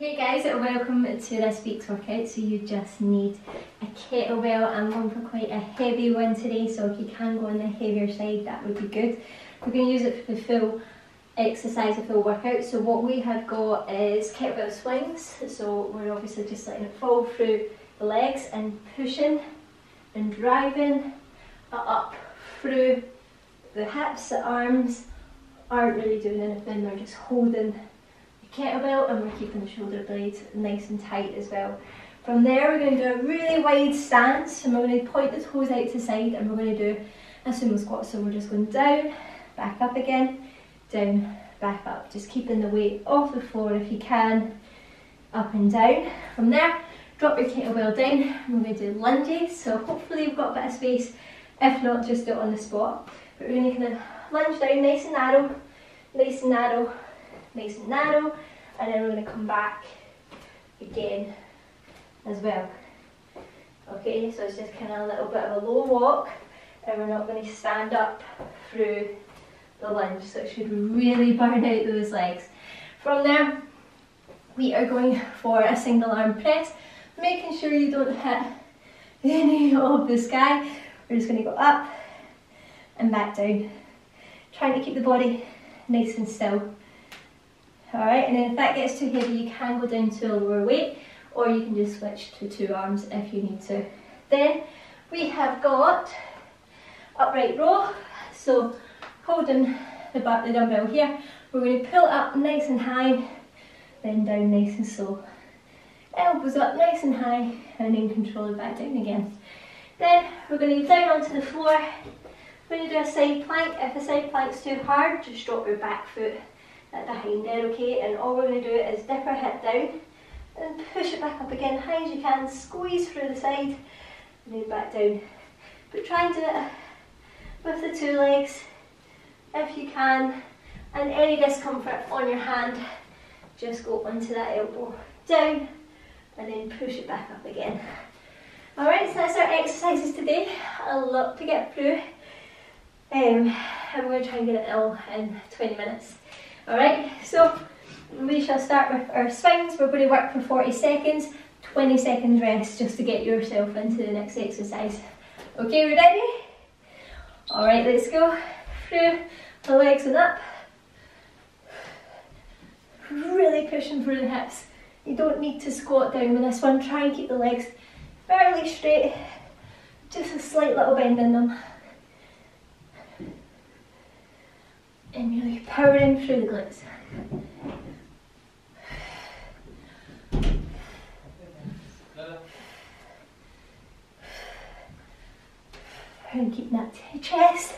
Hey guys, welcome to this week's workout. So you just need a kettlebell. I'm going for quite a heavy one today, so if you can go on the heavier side, that would be good. We're going to use it for the full exercise, the full workout. So what we have got is kettlebell swings. So we're obviously just letting it fall through the legs and pushing and driving up through the hips, the arms aren't really doing anything, they're just holding kettlebell and we're keeping the shoulder blades nice and tight as well. From there we're going to do a really wide stance and we're going to point the toes out to the side and we're going to do a sumo squat. So we're just going down, back up again, down, back up. Just keeping the weight off the floor if you can, up and down. From there, drop your kettlebell down we're going to do lunges. So hopefully you've got a bit of space. If not, just do it on the spot. But we're going to kind of lunge down nice and narrow, nice and narrow, nice and narrow and then we're going to come back again as well. Okay, so it's just kind of a little bit of a low walk and we're not going to stand up through the lunge so it should really burn out those legs. From there we are going for a single arm press making sure you don't hit any of the sky. We're just going to go up and back down trying to keep the body nice and still. Alright, and then if that gets too heavy, you can go down to a lower weight, or you can just switch to two arms if you need to. Then we have got upright row, so holding the, back, the dumbbell here, we're going to pull up nice and high, then down nice and slow. Elbows up nice and high, and then control it back down again. Then we're going to go down onto the floor, we're going to do a side plank. If a side plank's too hard, just drop your back foot at the hind there, okay? And all we're going to do is dip our hip down and push it back up again, high as you can, squeeze through the side, and then back down. But try and do it with the two legs if you can, and any discomfort on your hand, just go onto that elbow down and then push it back up again. Alright, so that's our exercises today. A lot to get through. Um, and we're going to try and get it all in 20 minutes. Alright, so we shall start with our swings. We're going to work for 40 seconds, 20 seconds rest just to get yourself into the next exercise. Okay, we ready? Alright, let's go through the legs and up. Really pushing through the hips. You don't need to squat down with this one. Try and keep the legs fairly straight. Just a slight little bend in them. And really powering through the glutes. And keep that chest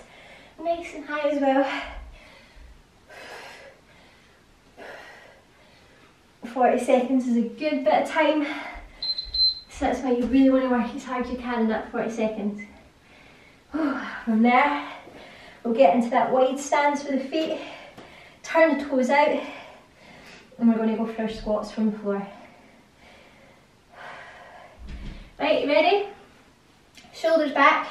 nice and high as well. 40 seconds is a good bit of time. So that's why you really want to work as hard as you can in that 40 seconds. From there, We'll get into that wide stance with the feet, turn the toes out, and we're going to go for our squats from the floor. Right, you ready? Shoulders back,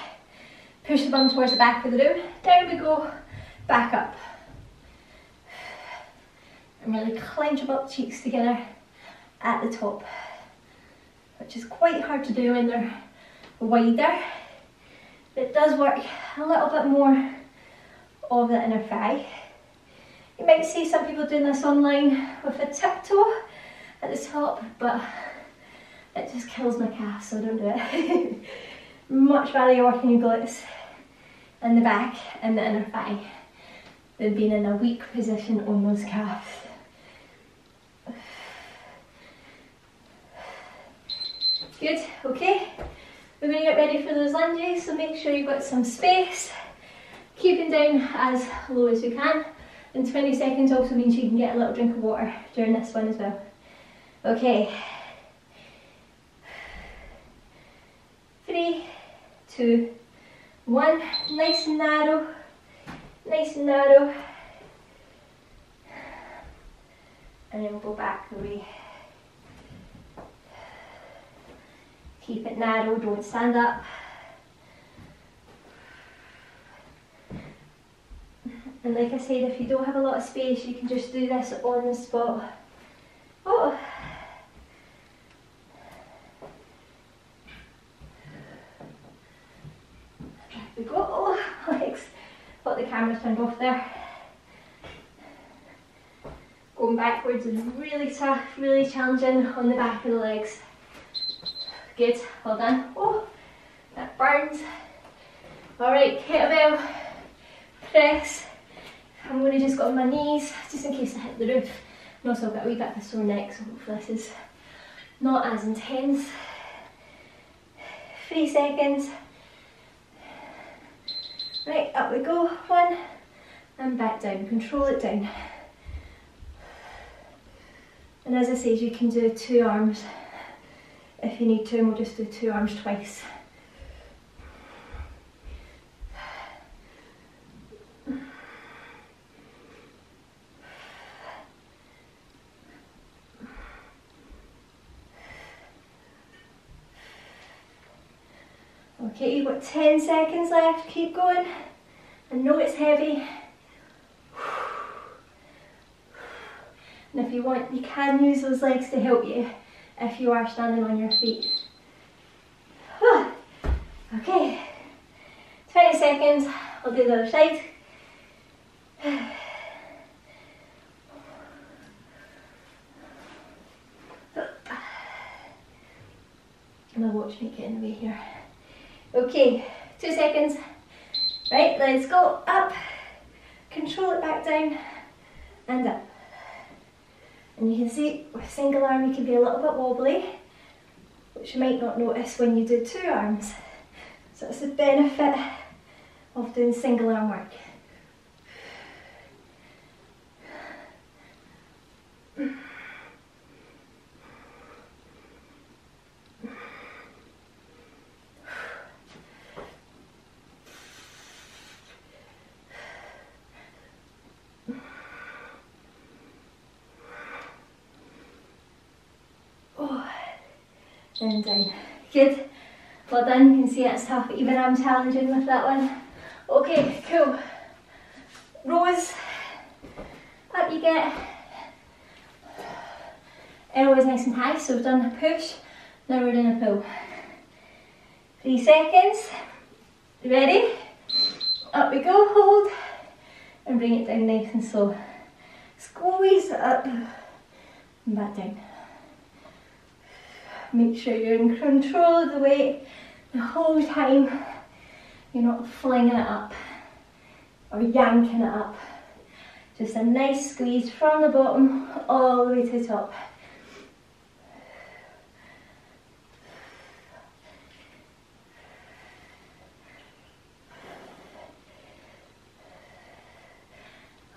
push the bum towards the back of the room, down we go, back up. And really clench your butt cheeks together at the top, which is quite hard to do when they're wider. But It does work a little bit more of the inner thigh. You might see some people doing this online with a tiptoe at the top, but it just kills my calf, so don't do it. Much rather you're working your glutes in the back and the inner thigh than being in a weak position on those calves. Good, okay. We're going to get ready for those lunges, so make sure you've got some space keeping down as low as you can. And 20 seconds also means you can get a little drink of water during this one as well. Okay. Three, two, one. Nice and narrow. Nice and narrow. And then go back the way. Keep it narrow, don't stand up. And like I said, if you don't have a lot of space, you can just do this on the spot. Oh. There we go. Legs. Got the camera turned off there. Going backwards is really tough, really challenging on the back of the legs. Good, well done. Oh, that burns. All right, kettlebell, press, I'm going to just go on my knees, just in case I hit the roof. And also I've got a wee bit of a sore neck, so hopefully this is not as intense. Three seconds. Right, up we go. One, and back down. Control it down. And as I said, you can do two arms if you need to, and we'll just do two arms twice. Okay, you've got 10 seconds left, keep going. I know it's heavy. And if you want, you can use those legs to help you if you are standing on your feet. Okay, 20 seconds, I'll do the other side. My watch may get in the way here. Okay, two seconds. Right, let's go up, control it back down, and up. And you can see with single arm you can be a little bit wobbly, which you might not notice when you do two arms. So that's the benefit of doing single arm work. And down. Good. Well done, you can see it's tough, even I'm challenging with that one. Okay, cool. Rows, up you get. Elbows nice and high, so we've done a push, now we're doing a pull. Three seconds, ready? Up we go, hold, and bring it down nice and slow. Squeeze up, and back down. Make sure you're in control of the weight the whole time. You're not flinging it up or yanking it up. Just a nice squeeze from the bottom all the way to the top.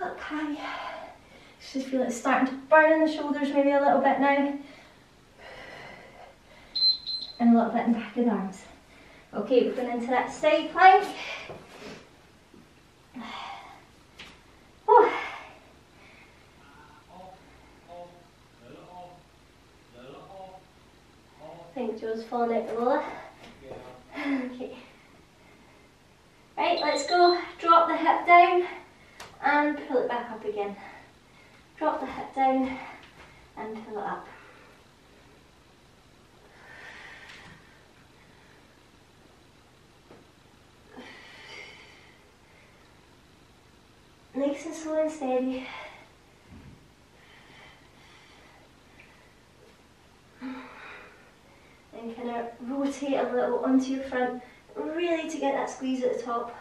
Up high. Just feel it starting to burn in the shoulders maybe a little bit now and a little bit in back of the arms. Okay, we're going into that side plank. Oh. I think Joe's falling out the lower. Okay. Right, let's go. Drop the hip down and pull it back up again. Drop the hip down and pull it up. And slow and steady. And kind of rotate a little onto your front, really to get that squeeze at the top.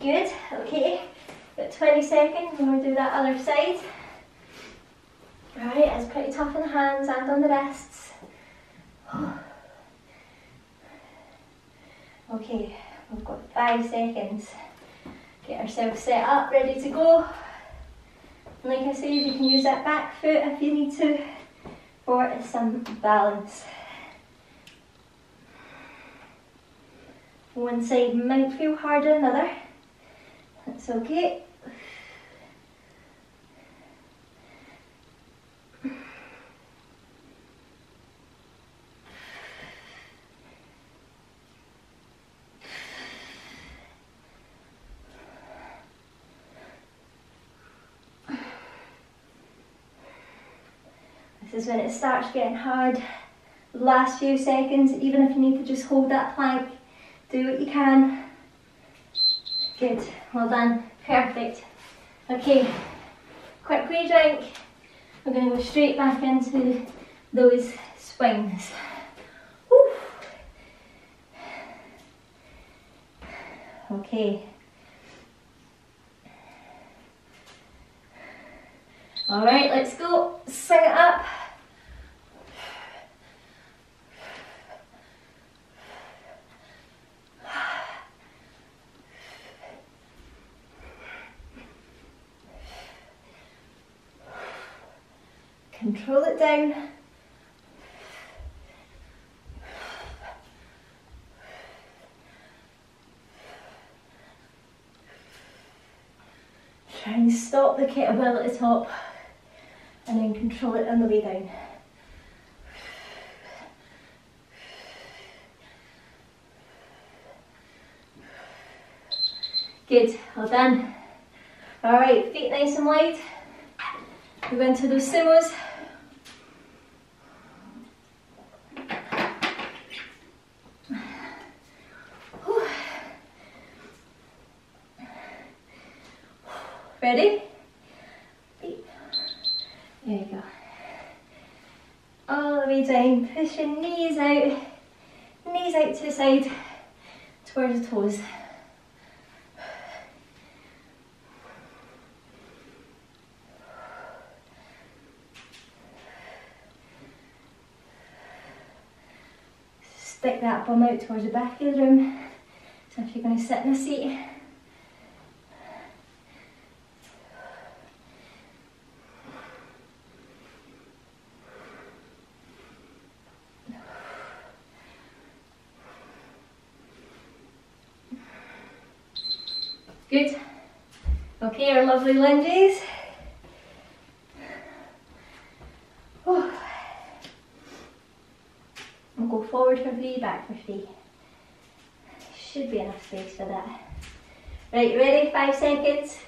Good, okay. Got 20 seconds and we'll do that other side. Right, it's pretty tough in the hands and on the wrists. Okay, we've got five seconds. Get ourselves set up, ready to go. And like I said, you can use that back foot if you need to for some balance. One side might feel harder than another. That's okay. Is when it starts getting hard. last few seconds, even if you need to just hold that plank, do what you can. Good, well done, perfect. Okay, quick wee drink. We're going to go straight back into those swings. Okay. All right, let's go. Swing it up. Control it down. Try and stop the kettlebell at the top and then control it on the way down. Good, well done. All right, feet nice and wide. Move into those sumos. Ready? There you go. All the way down, push your knees out, knees out to the side, towards the toes. Stick that bum out towards the back of the room. So if you're going to sit in a seat, Good. Okay, our lovely lunges. Oh. We'll go forward for three, back for three. Should be enough space for that. Right, ready? Five seconds.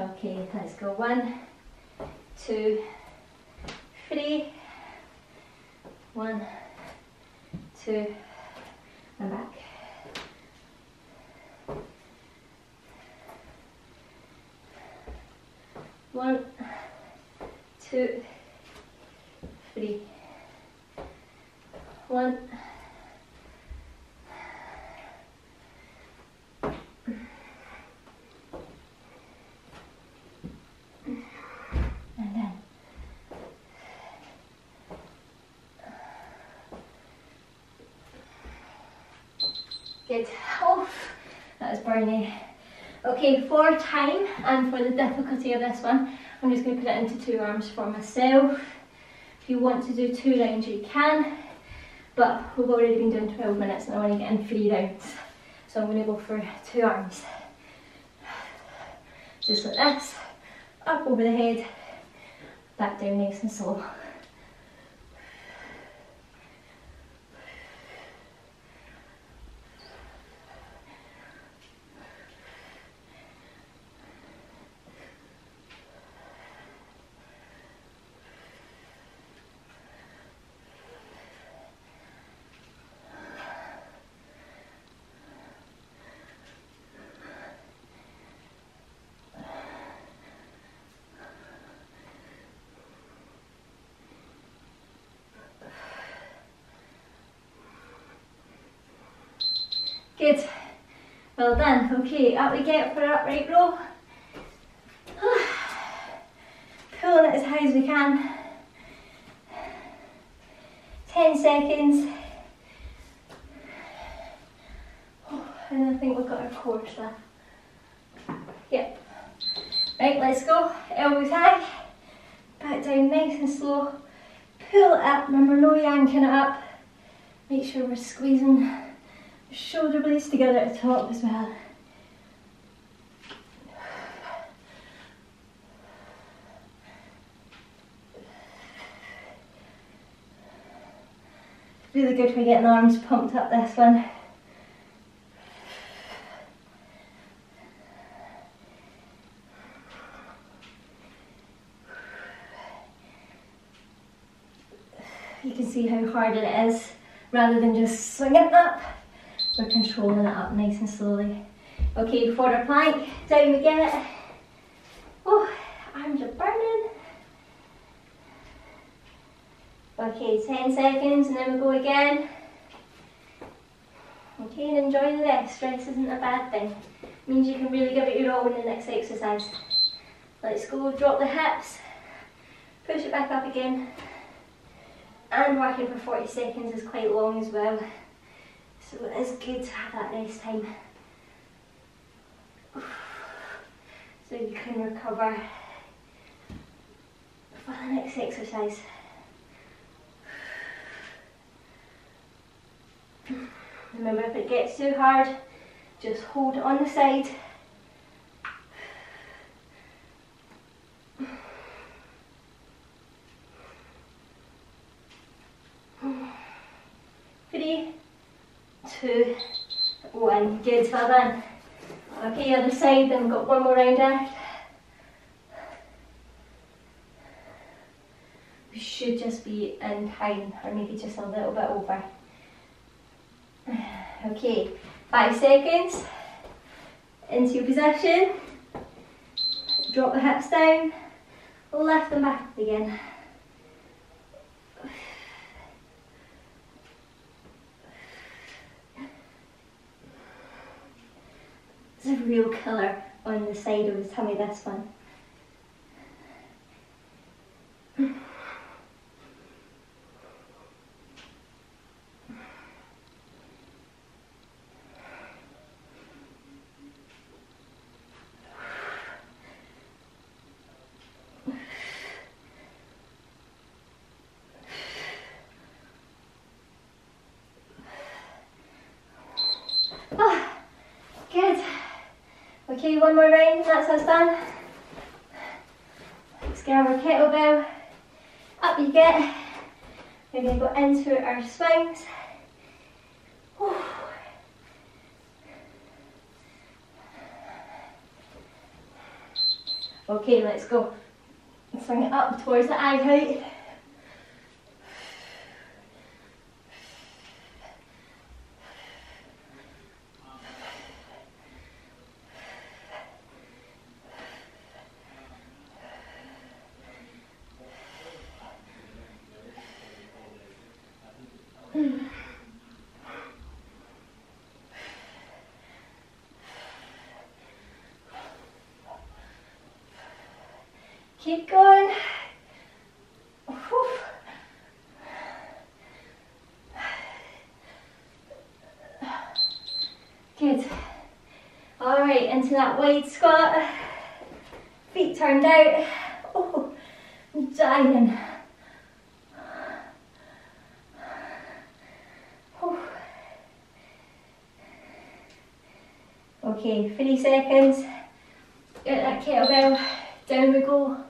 Okay, let's go. One, two, three. One, two, and back. One, two, three. One, and then Good. Oh, that was burning. Okay, for time and for the difficulty of this one, I'm just going to put it into two arms for myself. If you want to do two rounds, you can, but we've already been doing 12 minutes and I want to get in three rounds. So I'm going to go for two arms. Just like this, up over the head, back down nice and slow. Good. Well done. Okay, up we get for upright row. Pulling it as high as we can. 10 seconds. Oh, and I think we've got our core there. Yep. Right, let's go. Elbows high. Back down nice and slow. Pull it up. Remember, no yanking it up. Make sure we're squeezing Shoulder blades together at the top as well. Really good for getting the arms pumped up this one. You can see how hard it is rather than just swing it up we're controlling it up nice and slowly. Okay, quarter plank, down we get. Oh, arms are burning. Okay, 10 seconds and then we go again. Okay, and enjoy the rest. Stress isn't a bad thing. It means you can really give it your all in the next exercise. Let's go, drop the hips, push it back up again. And working for 40 seconds is quite long as well. So it is good to have that rest time. So you can recover for the next exercise. Remember if it gets too hard, just hold it on the side. Three, two, one. Good, well done. Okay, other side, then we've got one more round left. We should just be in time, or maybe just a little bit over. Okay, five seconds. Into your position. Drop the hips down. Lift them back again. Real colour on the side of the tummy, this one. Okay, one more round, that's us done. Let's get our kettlebell. Up you get. We're going to go into our swings. Okay, let's go. Swing it up towards the eye height. Keep going. Good. All right, into that wide squat. Feet turned out. Oh, I'm dying. Okay, 30 seconds. Get that kettlebell. Down we go.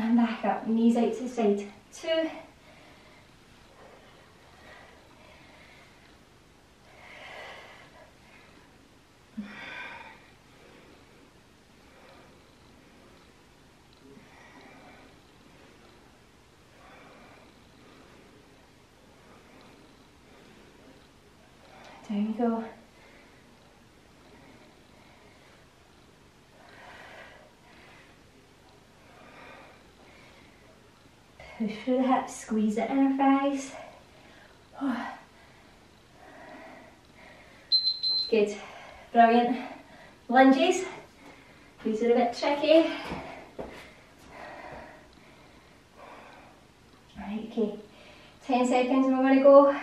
And back up, knees out to the side. Two. There you go. Push through the hips, squeeze the thighs. Good, brilliant. Lunges, these are a bit tricky. Right, okay, 10 seconds and we're to go.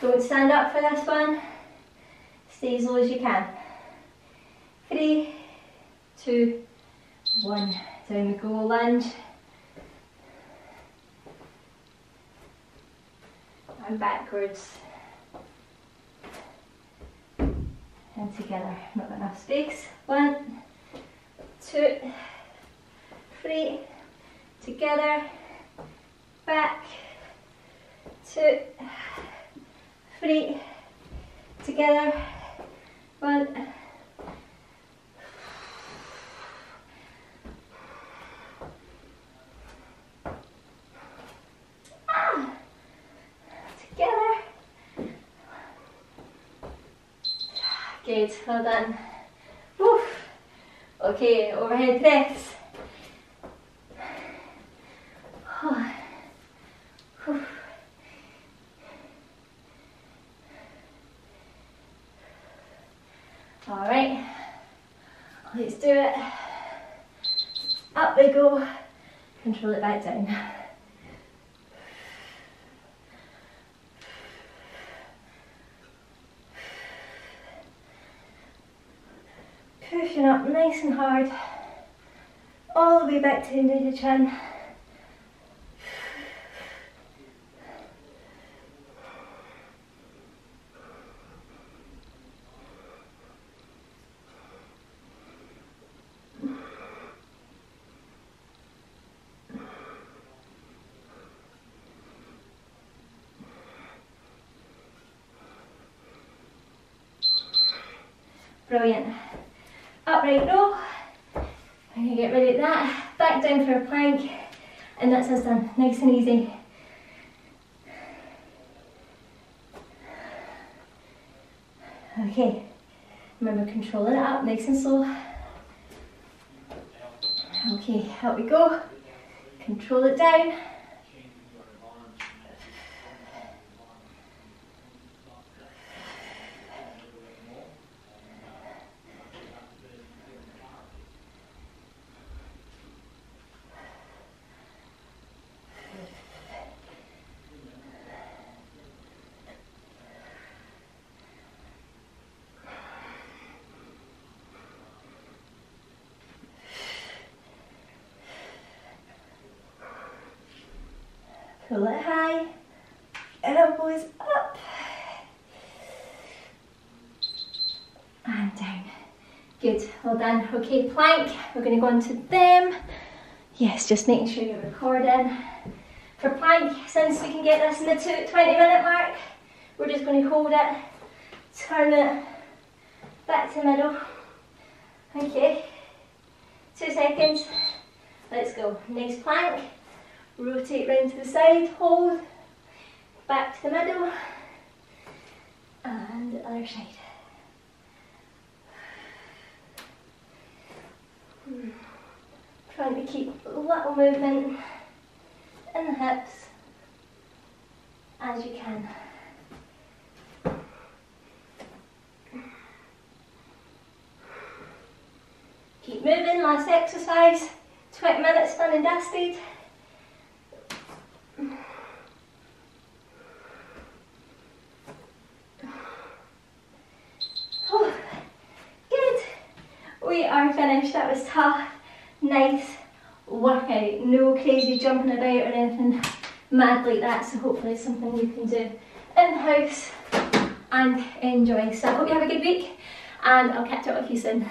Don't stand up for this one. Stay as low as you can. Three, two, one. Down we go, lunge. And backwards and together. Not enough space. One, two, three, together, back, two, three, together, one, Good, well done. Woof. Okay, overhead press. Alright, let's do it. Up we go. Control it back down. Up nice and hard, all the way back to the end of the chin. Brilliant. Upright row. I'm to get rid of that. Back down for a plank. And that's us done. Nice and easy. Okay. Remember controlling it up nice and slow. Okay, out we go. Control it down. Pull it high, elbows up, and down. Good, well done. Okay, plank, we're gonna go into them. Yes, just making sure you're recording. For plank, since we can get this in the two, 20 minute mark, we're just gonna hold it, turn it back to middle. Okay, two seconds. Let's go. Nice plank rotate round to the side, hold, back to the middle, and the other side. Trying to keep a little movement in the hips as you can. Keep moving, last exercise, 20 minutes done and dusted. we are That was tough, nice workout. No crazy jumping about or anything mad like that. So hopefully it's something you can do in the house and enjoy. So I hope you have a good week and I'll catch up with you soon.